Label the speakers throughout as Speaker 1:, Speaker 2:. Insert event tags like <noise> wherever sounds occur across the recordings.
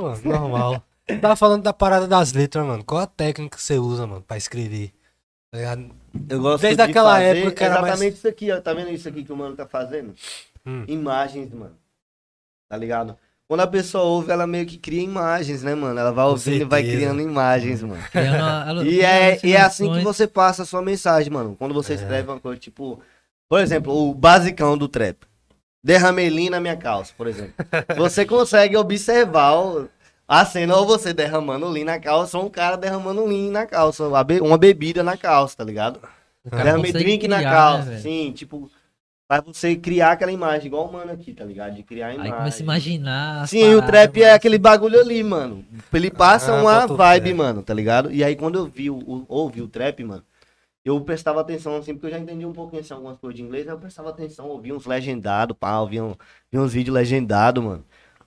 Speaker 1: mano, normal. Tava falando da parada das letras, mano. Qual a técnica que você usa, mano, pra escrever? Tá ligado?
Speaker 2: Eu gosto
Speaker 1: Desde
Speaker 2: de
Speaker 1: aquela
Speaker 2: fazer
Speaker 1: época que era
Speaker 2: exatamente
Speaker 1: mais-
Speaker 2: isso aqui, ó. Tá vendo isso aqui que o mano tá fazendo?
Speaker 1: Hum.
Speaker 2: Imagens, mano. Tá ligado? Quando a pessoa ouve, ela meio que cria imagens, né, mano? Ela vai ouvindo e vai criando imagens, mano.
Speaker 3: Criando a-
Speaker 2: E <laughs> é, e é assim que você passa a sua mensagem, mano. Quando você
Speaker 1: É.
Speaker 2: escreve uma coisa, tipo, por exemplo, o basicão do trap. Derramei lean na minha calça, por exemplo. Você consegue observar a cena ou você derramando lean na calça ou um cara derramando lean na calça, uma, be- uma bebida na calça, tá ligado? Derramei drink na
Speaker 3: criar,
Speaker 2: calça,
Speaker 3: né,
Speaker 2: sim, tipo, faz você criar aquela imagem, igual o mano aqui, tá ligado? De criar a
Speaker 3: Aí
Speaker 2: imagem.
Speaker 3: começa a imaginar.
Speaker 2: Sim, e o
Speaker 3: paradas,
Speaker 2: trap é aquele bagulho ali, mano. Ele passa
Speaker 1: Ah,
Speaker 2: uma vibe, mano, tá ligado? E aí quando eu vi o- ouvi o trap, mano, eu prestava atenção, assim, porque eu já entendi um pouquinho assim, algumas coisas de inglês, aí eu prestava atenção, ouvia uns legendados, pá, ouvia, um- via uns vídeos legendados, mano.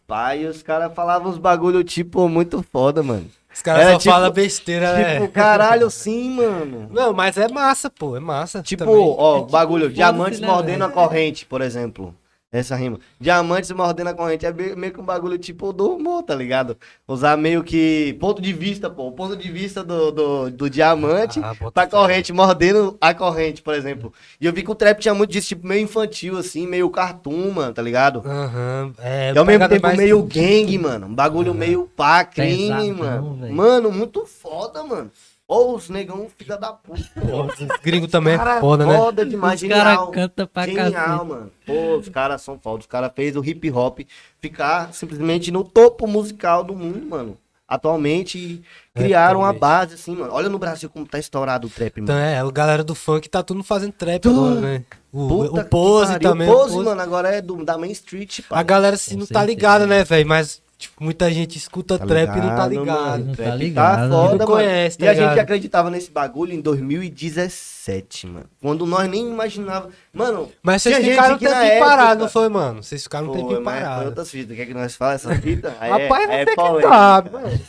Speaker 2: Pá, e os caras falavam uns bagulho, tipo, muito foda, mano.
Speaker 1: Os caras
Speaker 2: É,
Speaker 1: só
Speaker 2: tipo-
Speaker 1: falam besteira, né?
Speaker 2: Tipo, <laughs> caralho, sim, mano.
Speaker 1: Não, mas é massa, pô, é massa.
Speaker 2: Tipo,
Speaker 1: também.
Speaker 2: ó, bagulho, diamantes
Speaker 3: né,
Speaker 2: mordendo
Speaker 3: velho?
Speaker 2: a corrente, por exemplo. Essa rima. Diamantes mordendo a corrente é meio que um bagulho tipo do humor, tá ligado? Usar meio que ponto de vista, pô. O ponto de vista do, do, do diamante
Speaker 1: Ah,
Speaker 2: pra corrente, mordendo a corrente, por exemplo. E eu vi que o trap tinha muito disso, tipo, meio infantil, assim, meio cartoon, mano, tá ligado?
Speaker 1: Aham, é.
Speaker 2: E ao mesmo tempo meio gangue, mano. Um bagulho
Speaker 1: Aham.
Speaker 2: meio pá, crime,
Speaker 3: Pesadão,
Speaker 2: mano.
Speaker 3: velho.
Speaker 2: Mano, muito foda, mano. Ou os negão, filha da puta.
Speaker 1: Os gringos também
Speaker 2: Cara,
Speaker 1: é foda, né?
Speaker 2: Foda demais,
Speaker 3: Os caras
Speaker 2: genial.
Speaker 3: cantam pra
Speaker 2: Genial,
Speaker 3: cacete.
Speaker 2: mano. Pô, os caras são foda. Os caras fez o hip hop ficar simplesmente no topo musical do mundo, mano. Atualmente e
Speaker 1: É,
Speaker 2: criaram a
Speaker 1: atualmente.
Speaker 2: base, assim, mano. Olha no Brasil como tá estourado o trap,
Speaker 1: Então
Speaker 2: mano.
Speaker 1: é, a galera do funk tá tudo fazendo trap
Speaker 2: Tudo.
Speaker 1: agora, né? O, o Pose também.
Speaker 2: O
Speaker 1: o
Speaker 2: Pose,
Speaker 1: Pose.
Speaker 2: mano, agora é do, da Main Street, pá.
Speaker 1: A galera assim
Speaker 3: Com
Speaker 1: não tá
Speaker 3: certeza.
Speaker 1: ligada, né, velho? Mas, tipo, muita gente escuta
Speaker 2: Tá
Speaker 1: trap e não tá
Speaker 2: ligado,
Speaker 1: ligado.
Speaker 2: mano.
Speaker 3: Não tá
Speaker 2: Trap
Speaker 3: ligado,
Speaker 2: Tá
Speaker 3: né?
Speaker 2: foda,
Speaker 1: Não
Speaker 2: mano.
Speaker 1: conhece, tá
Speaker 2: e a gente
Speaker 1: ligado?
Speaker 2: acreditava nesse bagulho em 2017, mano. Quando nós nem imaginava. Mano,
Speaker 1: Mas vocês ficaram um
Speaker 2: que época-
Speaker 1: parado, não foi, mano? Vocês ficaram um
Speaker 2: mas foi
Speaker 1: parado.
Speaker 2: outras fitas. Quer que nós falamos essa fita? Aí <laughs>
Speaker 1: Rapaz,
Speaker 2: é, é
Speaker 1: você que
Speaker 2: polêmica.
Speaker 1: sabe, mano.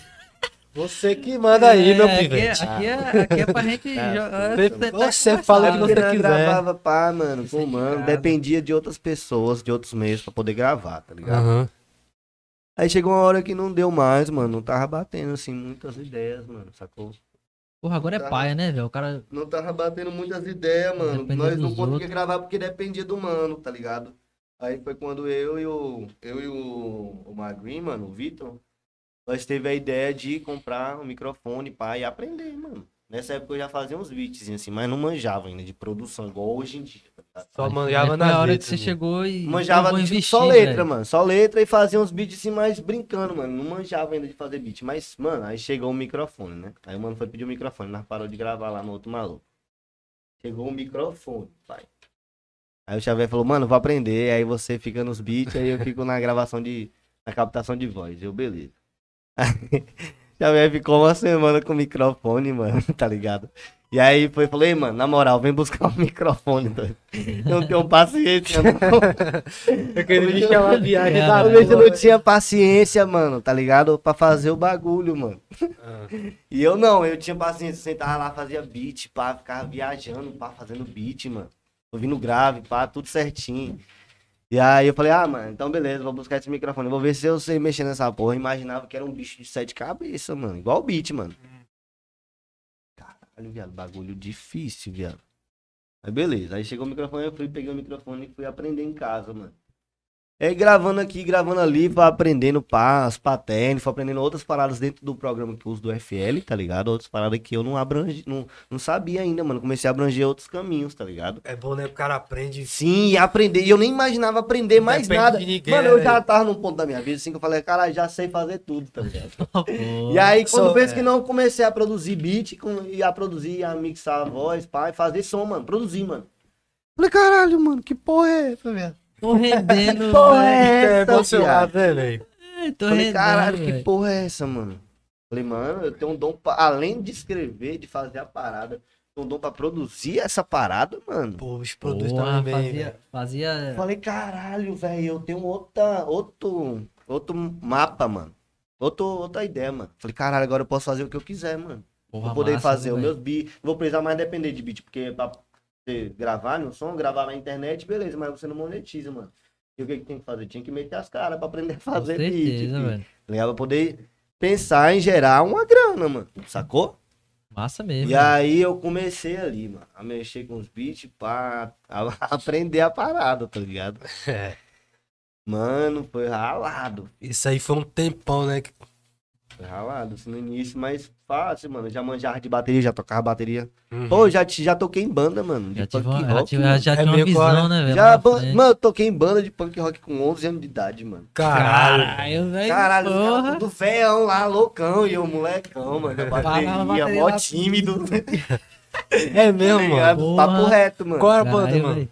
Speaker 1: Você que manda aí, meu
Speaker 3: É, aqui,
Speaker 1: pivete.
Speaker 3: aqui, é, aqui é pra gente
Speaker 2: É,
Speaker 3: jogar.
Speaker 2: você-
Speaker 1: você fala
Speaker 2: É
Speaker 1: que você quiser.
Speaker 2: gravava pá, mano, com mano, dependia de outras pessoas, de outros meios pra poder gravar, tá ligado?
Speaker 1: Aham.
Speaker 2: Aí chegou uma hora que não deu mais, mano, não tava batendo, assim, muitas ideias, mano, sacou?
Speaker 3: Porra, agora é paia, né, velho? O cara.
Speaker 2: Não tava batendo muitas ideias, mano, nós não
Speaker 3: outros.
Speaker 2: gravar porque dependia do mano, tá ligado? Aí foi quando eu e o, eu e o, o Magrin, mano, o Vitor, nós teve a ideia de comprar um microfone, pá, e aprender, mano. Nessa época eu já fazia uns beats, assim, mas não manjava ainda de produção, igual hoje em dia. tá ligado?
Speaker 1: Só manjava
Speaker 3: foi
Speaker 1: nas
Speaker 3: a hora
Speaker 1: letras,
Speaker 3: que você
Speaker 1: né?
Speaker 3: chegou e.
Speaker 2: Manjava tipo,
Speaker 3: investir,
Speaker 2: só letra,
Speaker 3: velho.
Speaker 2: mano. Só letra e fazia uns beats assim mais brincando, mano. Não manjava ainda de fazer beat. Mas, mano, aí chegou o microfone, né? Aí o mano foi pedir o microfone. Nós parou de gravar lá no outro maluco. Chegou o microfone, pai. Aí o Xavier falou, mano, vou aprender. Aí você fica nos beats, aí eu fico na gravação de. na captação de voz. Eu, beleza. Aí, Xavier ficou uma semana com o microfone, mano, <laughs> tá ligado? E aí foi, falei, mano, na moral, vem buscar um microfone, doido. Eu não tenho paciência, não.
Speaker 1: Aquele bicho é uma viagem
Speaker 3: É,
Speaker 1: da
Speaker 2: Eu não tinha paciência, mano, tá ligado? Pra fazer o bagulho, mano.
Speaker 1: Ah.
Speaker 2: E eu não, eu tinha paciência, sentava lá, fazia beat, pá, ficava viajando, pá, fazendo beat, mano. Ouvindo grave, pá, tudo certinho. E aí eu falei, ah, mano, então beleza, vou buscar esse microfone. Vou ver se eu sei mexer nessa porra. Eu imaginava que era um bicho de sete cabeças, mano. Igual o beat, mano. Caralho, viado, bagulho difícil, viado. Aí beleza, aí chegou o microfone, eu fui, peguei o microfone e fui aprender em casa, mano. Aí gravando aqui, gravando ali, fui aprendendo pá, as patentes, fui aprendendo outras paradas dentro do programa que eu uso do FL, tá ligado? Outras paradas que eu não abrangi, não, não sabia ainda, mano. Comecei a abranger outros caminhos, tá ligado?
Speaker 1: É bom, né? O cara aprende.
Speaker 2: Sim, e aprender. E eu nem imaginava aprender mais
Speaker 1: Depende
Speaker 2: nada.
Speaker 1: de ninguém,
Speaker 2: Mano, eu
Speaker 1: né,
Speaker 2: já tava num ponto da minha vida assim que eu falei, cara, já sei fazer tudo, tá ligado? <laughs> E aí, quando eu penso
Speaker 1: é.
Speaker 2: que não, comecei a produzir beat, com- e a produzir, a mixar a voz, pá, e fazer som, mano. Produzir, mano. Falei, caralho, mano, que porra é essa, velho?
Speaker 3: Tô rendendo.
Speaker 2: porra é
Speaker 1: É
Speaker 2: essa,
Speaker 1: né, velho?
Speaker 3: Tô
Speaker 2: Falei,
Speaker 3: rendendo.
Speaker 2: caralho, que
Speaker 3: velho.
Speaker 2: porra é essa, mano? Falei, mano, eu tenho um dom pra, além de escrever, de fazer a parada, tenho um dom pra produzir essa parada, mano.
Speaker 1: Pô, bicho produz também
Speaker 3: fazia,
Speaker 1: velho.
Speaker 3: fazia.
Speaker 2: Falei, caralho, velho, eu tenho outra, outro, outro mapa, mano. Outro, outra ideia, mano. Falei, caralho, agora eu posso fazer o que eu quiser, mano.
Speaker 3: Porra,
Speaker 2: Vou poder
Speaker 3: massa,
Speaker 2: fazer os meus beats. Vou precisar mais depender de beat, porque pra você gravar no som, gravar na internet, beleza, mas você não monetiza, mano. E o que, que tinha que fazer? Tinha que meter as caras pra aprender a
Speaker 3: Com
Speaker 2: fazer beat.
Speaker 3: certeza.
Speaker 2: Tá? Pra poder pensar em gerar uma grana, mano. Sacou?
Speaker 3: Massa mesmo.
Speaker 2: E aí eu comecei ali, mano, a mexer com os beats pra <laughs> aprender a parada, tá ligado?
Speaker 1: É.
Speaker 2: Mano, foi ralado.
Speaker 1: Isso aí foi um tempão, né?
Speaker 2: Foi ralado, assim, no início, mas fácil, mano. Eu já manjava de bateria, já tocava bateria.
Speaker 1: Uhum.
Speaker 2: Pô, já, já toquei em banda, mano. De
Speaker 3: Já
Speaker 2: punk
Speaker 3: tive uma, já
Speaker 2: rock.
Speaker 3: tive-
Speaker 2: mano.
Speaker 3: já
Speaker 1: É
Speaker 3: tinha uma visão, né, velho?
Speaker 2: Já,
Speaker 3: frente.
Speaker 2: mano, eu toquei em banda de punk rock com 11 anos de idade, mano.
Speaker 1: Caralho.
Speaker 3: Caralho, velho.
Speaker 2: Caralho, os caras
Speaker 3: porra.
Speaker 2: tudo feião lá, loucão, e eu molecão, mano.
Speaker 3: Parava
Speaker 2: Bateria,
Speaker 3: bateria
Speaker 2: mó
Speaker 3: lá.
Speaker 2: tímido. <laughs>
Speaker 1: É mesmo,
Speaker 2: tá
Speaker 1: mano.
Speaker 2: Papo reto, mano.
Speaker 1: Qual era a banda, mano?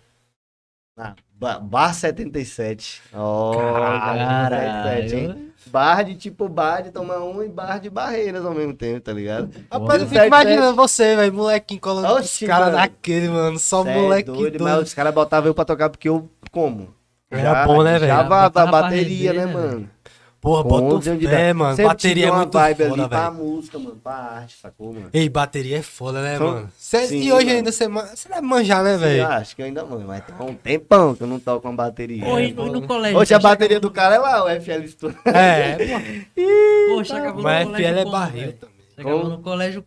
Speaker 2: Ah, ba- Bar 77. Ó,
Speaker 3: Caralho.
Speaker 2: 77, hein? Bar de tipo bar de tomar um e bar de barreiras ao mesmo tempo, tá ligado?
Speaker 1: Rapaz, eu fico imaginando você, velho, molequinho colando os caras daquele, mano. Só
Speaker 2: Cê é
Speaker 1: moleque
Speaker 2: doido,
Speaker 1: doido.
Speaker 2: mas os caras botavam eu pra tocar porque eu como.
Speaker 1: Era bom, né, velho?
Speaker 2: Já a
Speaker 3: pra
Speaker 2: bateria,
Speaker 3: render,
Speaker 2: né,
Speaker 3: né,
Speaker 2: mano?
Speaker 1: Porra,
Speaker 2: Com
Speaker 1: bota
Speaker 2: 11 anos de idade.
Speaker 1: mano.
Speaker 2: Sempre
Speaker 1: bateria
Speaker 2: tive
Speaker 1: é
Speaker 2: uma
Speaker 1: muito
Speaker 2: vibe
Speaker 1: foda,
Speaker 2: ali pra
Speaker 1: velho.
Speaker 2: música, mano, pra arte, sacou, mano?
Speaker 1: Ei, bateria é foda, né,
Speaker 2: São-
Speaker 1: mano? Cê-
Speaker 2: Sim,
Speaker 1: e hoje
Speaker 2: mano.
Speaker 1: ainda você, man- você deve manjar, né,
Speaker 2: Eu
Speaker 1: velho?
Speaker 2: acho que eu ainda mano, mas tem um tempão que eu não toco uma bateria.
Speaker 3: Pô, e
Speaker 1: É,
Speaker 3: no- colégio?
Speaker 2: Hoje a
Speaker 3: você
Speaker 2: bateria do cara é lá, o FL Studio.
Speaker 1: É, pô.
Speaker 3: chegava- Pô, chegava no
Speaker 1: Mas
Speaker 3: colégio
Speaker 1: FL é
Speaker 3: como,
Speaker 1: barril
Speaker 3: velho?
Speaker 1: também.
Speaker 3: Chegava
Speaker 2: Como?
Speaker 3: no colégio